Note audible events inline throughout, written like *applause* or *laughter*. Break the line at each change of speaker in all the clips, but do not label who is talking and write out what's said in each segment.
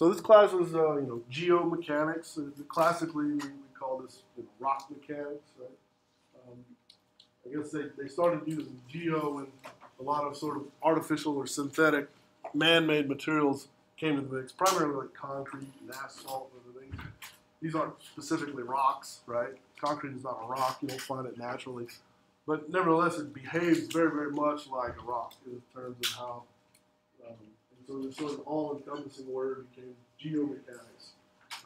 So this class was, uh, you know, geomechanics. Uh, classically, we, we call this you know, rock mechanics, right? Um, I guess they, they started using geo and a lot of sort of artificial or synthetic man-made materials came to the mix, primarily like concrete and asphalt and other things. These aren't specifically rocks, right? Concrete is not a rock. You don't find it naturally. But nevertheless, it behaves very, very much like a rock in terms of how so this sort of all-encompassing word became geomechanics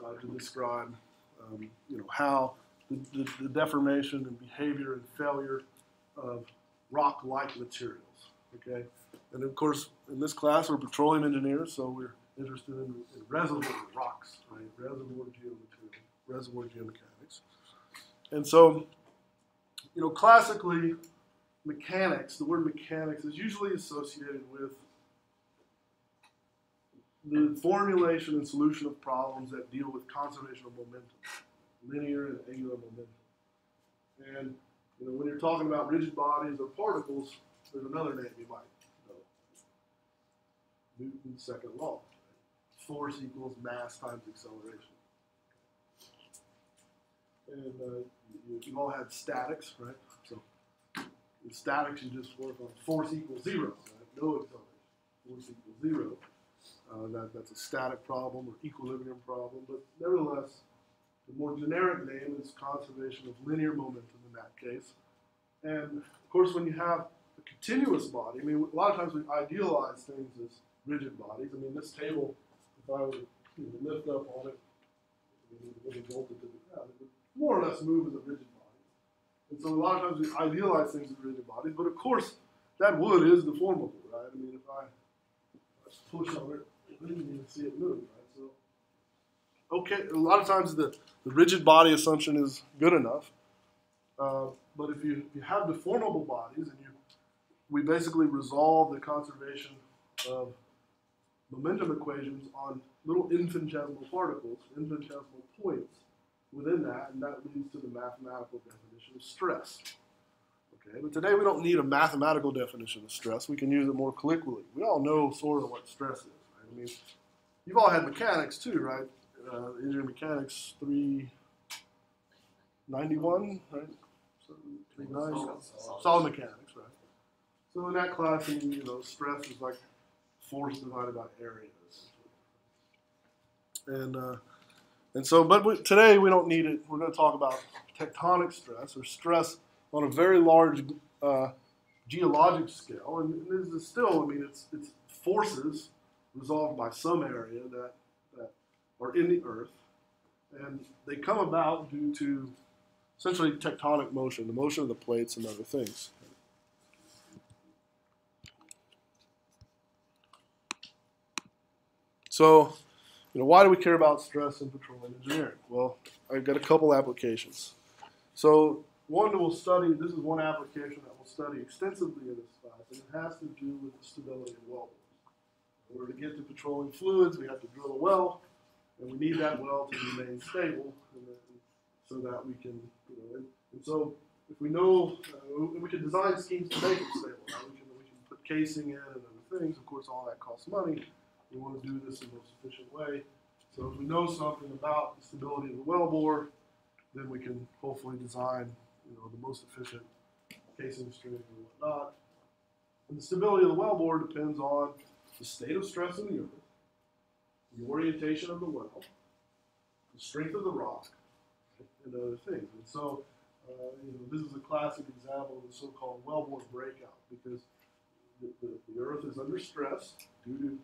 uh, to describe, um, you know, how the, the, the, deformation and behavior and failure of rock-like materials. Okay, and of course, in this class, we're petroleum engineers, so we're interested in, in reservoir rocks, right? Reservoir geomaterial, reservoir geomechanics, and so, you know, classically, mechanics. The word mechanics is usually associated with the formulation and solution of problems that deal with conservation of momentum, linear and angular momentum. And you know, when you're talking about rigid bodies or particles, there's another name you might know. Newton's second law. Force equals mass times acceleration. And uh, you, you, all had statics, right? So in statics, you just work on force equals zero, right? No acceleration. Force equals zero. Uh, that, that's a static problem or equilibrium problem, but nevertheless, the more generic name is conservation of linear momentum in that case. And of course, when you have a continuous body, I mean, a lot of times we idealize things as rigid bodies. I mean, this table, if I were to you know, lift up on it, would have bolted to the ground. It would more or less move as a rigid body. And so a lot of times we idealize things as rigid bodies, but of course, that wood is deformable, right? I mean, if I push on it, didn't even see it move, right? So, okay, a lot of times the, the rigid body assumption is good enough. Uh, but if you, you have deformable bodies and you, we basically resolve the conservation of momentum equations on little infinitesimal particles, infinitesimal points within that, and that leads to the mathematical definition of stress. Okay, but today we don't need a mathematical definition of stress. We can use it more colloquially. We all know sort of what stress is. I mean, you've all had mechanics too, right? Uh, engineering mechanics 391, right? So, solid, solid mechanics, right? So in that class, you know, stress is like force divided by area. And uh, and so, but we, today we don't need it. We're going to talk about tectonic stress or stress on a very large uh, geologic scale. And, and this is still, I mean, it's it's forces resolved by some area that, that are in the earth, and they come about due to essentially tectonic motion, the motion of the plates and other things. So, you know, why do we care about stress in petroleum engineering? Well, I've got a couple applications. So, one we'll study, this is one application that we'll study extensively in this class, and it has to do with the stability of wellbores. In order to get to petroleum fluids, we have to drill a well, and we need that well to remain stable, so that we can, you know, and, and so if we know, uh, we can design schemes to make it stable. We, can, we can put casing in and other things. Of course, all that costs money. We want to do this in the most efficient way. So if we know something about the stability of the wellbore, then we can hopefully design, you know, the most efficient casing string and whatnot. And the stability of the wellbore depends on the state of stress in the earth, the orientation of the well, the strength of the rock, and other things. And so, uh, you know, this is a classic example of the so-called wellbore breakout because the, the, the, earth is under stress due to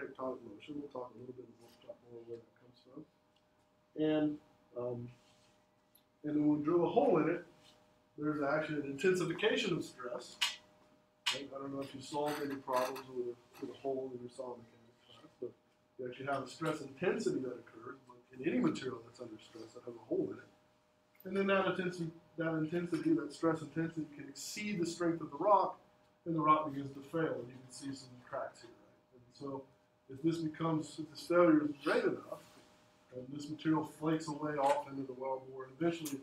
tectonic motion. We'll talk a little bit more, where that comes from. And um, and when we drill a hole in it, there's actually an intensification of stress I don't know if you solved any problems with a, with a hole in your solid mechanics class, but you actually have a stress intensity that occurs in any material that's under stress that has a hole in it. And then that intensity, that intensity, that stress intensity can exceed the strength of the rock, and the rock begins to fail, and you can see some cracks here. Right? And so if this becomes, if this failure is great enough, and this material flakes away off into the wellbore, and eventually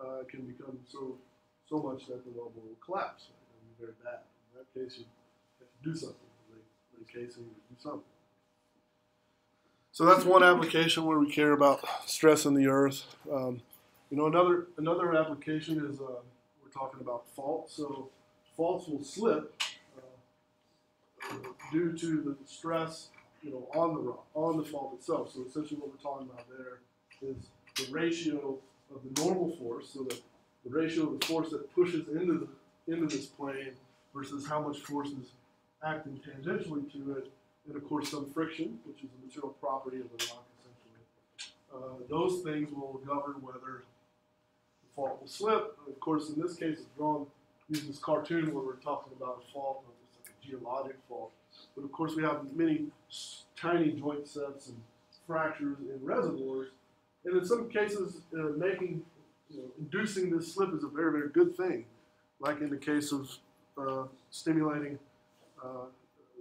uh, can become so so much that the wellbore will collapse. Be very bad in that case, you have to do something. Lay, lay casing or do something. So that's one application where we care about stress in the earth. Um, you know, another another application is uh, we're talking about faults. So faults will slip uh, due to the stress, you know, on the rock, on the fault itself. So essentially, what we're talking about there is the ratio of the normal force, so the, the ratio of the force that pushes into the into this plane versus how much force is acting tangentially to it, and of course some friction, which is a material property of the rock essentially. Uh, those things will govern whether the fault will slip. Of course, in this case, it's drawn using this cartoon where we're talking about a fault, it's like a geologic fault. But of course, we have many tiny joint sets and fractures in reservoirs, and in some cases, uh, making you know, inducing this slip is a very, very good thing. Like in the case of uh, stimulating uh,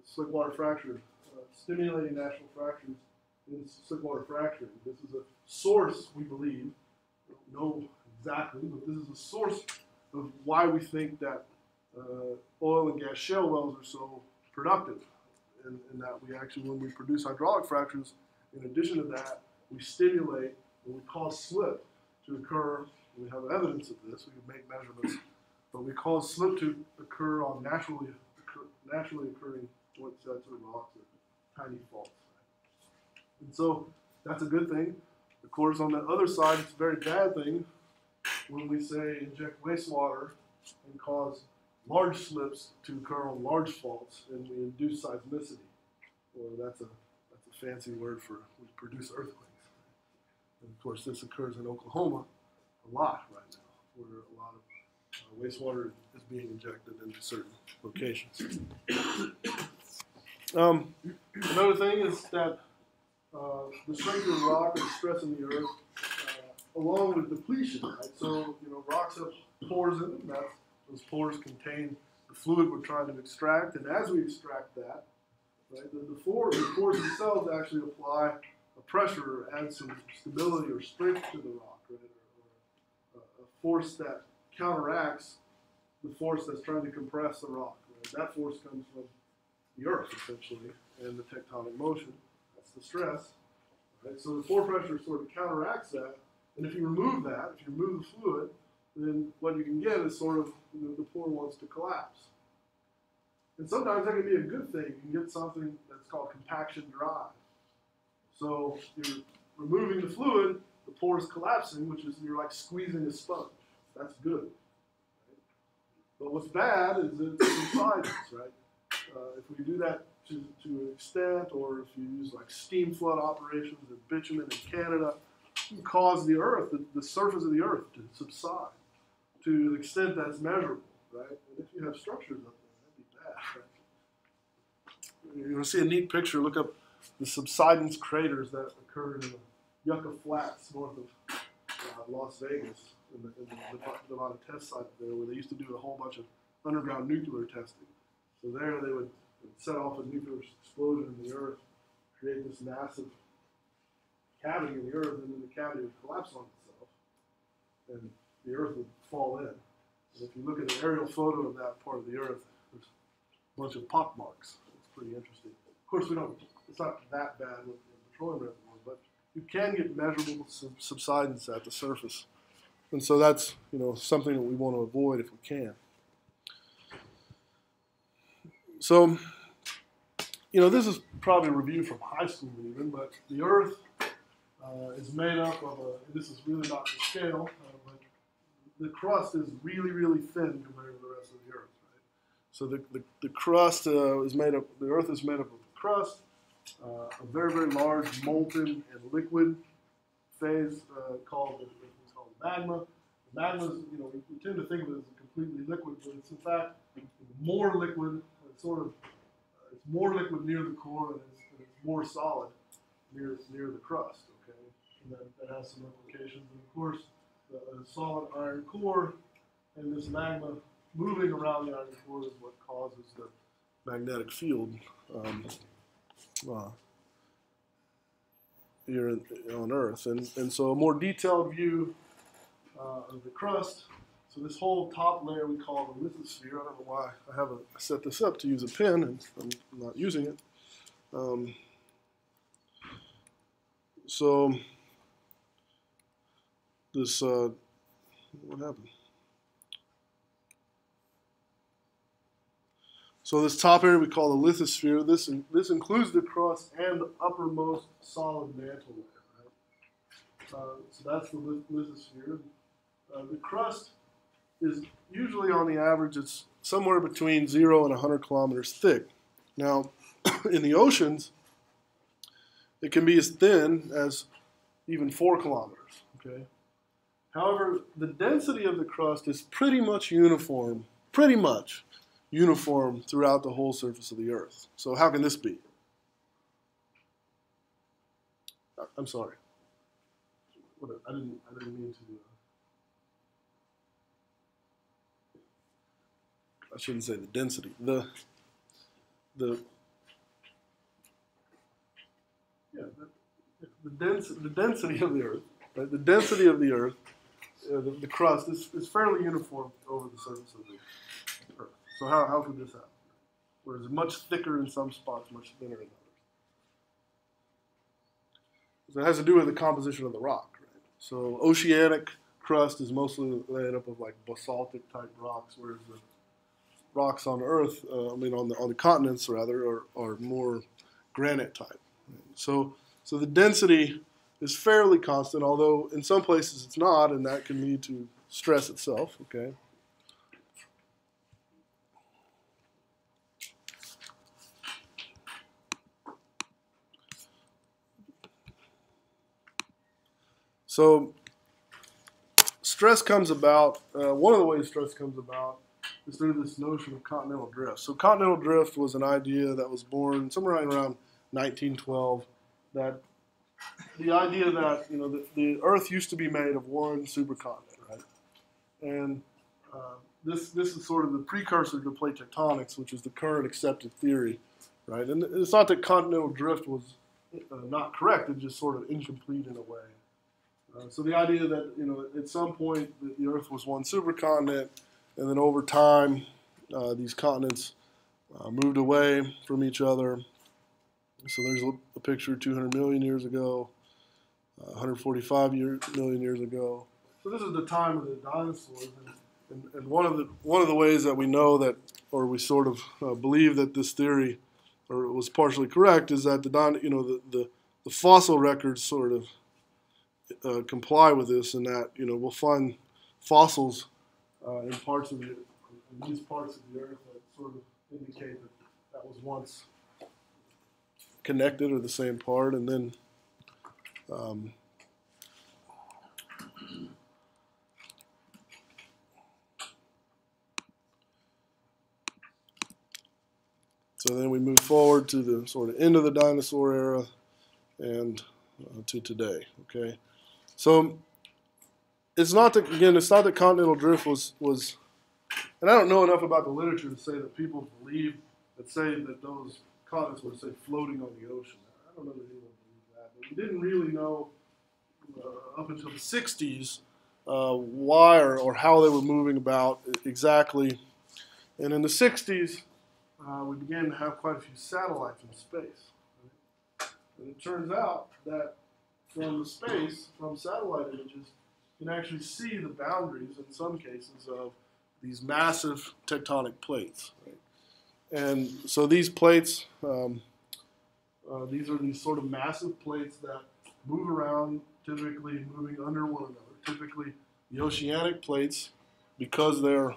slick water fracture, uh, stimulating natural fractures in slick water fracturing. This is a source, we believe, know exactly, but this is a source of why we think that uh, oil and gas shale wells are so productive. And, and, that we actually, when we produce hydraulic fractures, in addition to that, we stimulate and we cause slip to occur. We have evidence of this. We can make measurements, but we cause slip to occur on naturally occur, naturally occurring joint sets or rocks or tiny faults. And so that's a good thing. Of course, on the other side, it's a very bad thing when we say inject wastewater and cause large slips to occur on large faults and we induce seismicity. Well, that's a that's a fancy word for we produce earthquakes. And of course, this occurs in Oklahoma a lot right now, where a lot of uh, wastewater is being injected into certain locations. Um, another thing is that uh, the strength of the rock or the stress in the earth, uh, along with depletion, right? So, you know, rocks have pores in them. That's, those pores contain the fluid we're trying to extract, and as we extract that, right, the, the, the pores themselves actually apply a pressure or add some stability or strength to the rock, right, or, or a, a, force that counteracts the force that's trying to compress the rock. Right? That force comes from the Earth, essentially, and the tectonic motion. That's the stress. Right? So the pore pressure sort of counteracts that. And if you remove that, if you remove the fluid, then what you can get is sort of you know, the pore wants to collapse. And sometimes that can be a good thing. You can get something that's called compaction drive. So you're removing the fluid, the pore is collapsing, which is you're like squeezing a sponge. That's good. Right? But what's bad is it subsides, right? Uh, if we do that to, to an extent, or if you use like steam flood operations in bitumen in Canada, you cause the earth, the, the surface of the earth to subside to the extent that's measurable, right? And if you have structures up there, that'd be bad, right? You want to see a neat picture, look up the subsidence craters that occurred in the Yucca Flats north of uh, Las Vegas, in the, in the Nevada test site there, where they used to do a whole bunch of underground nuclear testing. So there they would set off a nuclear explosion in the earth, create this massive cavity in the earth, and then the cavity would collapse on itself, and the earth would fall in. And if you look at an aerial photo of that part of the earth, there's a bunch of pock marks. It's pretty interesting. Of course, we don't. It's not that bad with the petroleum but you can get measurable subsidence at the surface, and so that's you know something that we want to avoid if we can. So, you know, this is probably a review from high school even, but the Earth uh, is made up of a, this is really not the scale, uh, but the crust is really, really thin compared to the rest of the Earth, right? So the, the, the crust uh, is made up, the Earth is made up of crust, uh, a very, very large molten and liquid phase uh, called, called magma. Magma is, you know, we, we tend to think of it as completely liquid, but it's in fact more liquid sort of uh, it's more liquid near the core and it's, and it's, more solid near near the crust. Okay, and that, that has some implications. And of course, the, the solid iron core and this magma moving around the iron core is what causes the magnetic field um, uh, here in, on Earth. And, and so a more detailed view uh, of the crust so this whole top layer we call the lithosphere. I don't know why I have a, set this up to use a pen and I'm not using it. Um, so this uh, what happened? So this top area we call the lithosphere. This this includes the crust and the uppermost solid mantle layer. Right? Uh, so that's the lithosphere. Uh, the crust is usually on the average it's somewhere between zero and 100 kilometers thick. Now, *coughs* in the oceans, it can be as thin as even four kilometers. Okay. However, the density of the crust is pretty much uniform, pretty much uniform throughout the whole surface of the Earth. So how can this be? I'm sorry. I didn't. I didn't mean to. I shouldn't say the density. The the yeah the, the, dens, the density of the Earth. Right? The density of the Earth, uh, the, the crust is, is fairly uniform over the surface of the so how, how could this happen? Where it's much thicker in some spots, much thinner in others. So it has to do with the composition of the rock. Right? So oceanic crust is mostly made up of like basaltic type rocks, whereas the rocks on Earth, uh, I mean on the on the continents rather, are, are more granite type. So so the density is fairly constant, although in some places it's not, and that can lead to stress itself. Okay. So stress comes about. Uh, one of the ways stress comes about is through this notion of continental drift. So continental drift was an idea that was born somewhere around 1912. That the idea that you know the, the Earth used to be made of one supercontinent, right? And uh, this this is sort of the precursor to plate tectonics, which is the current accepted theory, right? And it's not that continental drift was uh, not correct; it's just sort of incomplete in a way. Uh, so the idea that you know at some point the Earth was one supercontinent, and then over time uh, these continents uh, moved away from each other. So there's a, a picture 200 million years ago, uh, 145 year, million years ago. So this is the time of the dinosaurs, and, and, and, one of the one of the ways that we know that, or we sort of uh, believe that this theory, or was partially correct, is that the you know the, the, the fossil records sort of uh, comply with this, and that you know we'll find fossils uh, in parts of the in these parts of the earth that sort of indicate that that was once connected or the same part, and then. Um, So then we move forward to the sort of end of the dinosaur era and uh, to today. Okay, so it's not that again, it's not that continental drift was was, and I don't know enough about the literature to say that people believe that say that those continents were say floating on the ocean. I don't know that anyone believes that. But we didn't really know uh, up until the '60s uh, why or, or how they were moving about exactly. And in the '60s, uh, we began to have quite a few satellites in space. Right? And it turns out that from the space, from satellite images, you can actually see the boundaries in some cases of these massive tectonic plates. Right? And so these plates, um, uh, these are these sort of massive plates that move around, typically moving under one another. Typically, the oceanic plates, because they're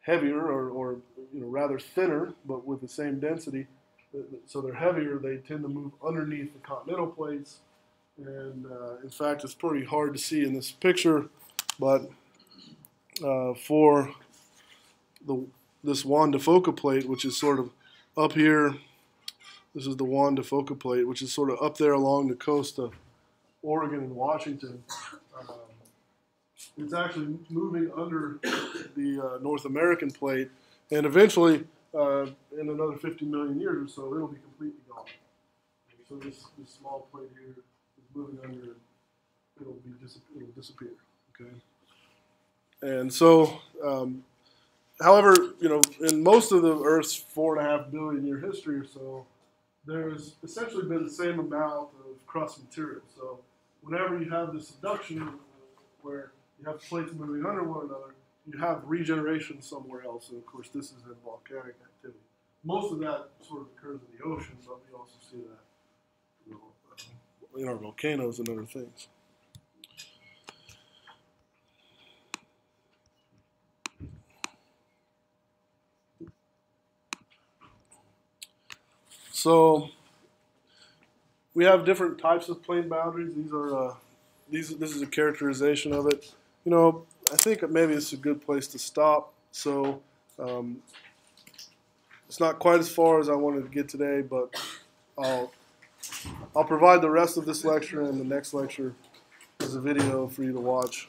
heavier or, or you know rather thinner, but with the same density, so they're heavier. They tend to move underneath the continental plates, and uh, in fact, it's pretty hard to see in this picture, but uh, for the this Juan de Fuca plate, which is sort of up here, this is the Juan de Fuca plate, which is sort of up there along the coast of Oregon and Washington. Um, it's actually moving under the uh, North American plate, and eventually, uh, in another 50 million years or so, it'll be completely gone. So this, this small plate here moving under it, it'll be it'll disappear. Okay. And so, um, however, you know, in most of the Earth's four and a half billion year history or so, there's essentially been the same amount of crust material. So whenever you have this subduction where you have plates moving under one another, you have regeneration somewhere else. And of course, this is in volcanic activity. Most of that sort of occurs in the ocean, but we also see that in our volcanoes and other things. So we have different types of plate boundaries. These are uh, these. This is a characterization of it. You know, I think maybe it's a good place to stop. So um, it's not quite as far as I wanted to get today, but I'll I'll provide the rest of this lecture and the next lecture as a video for you to watch.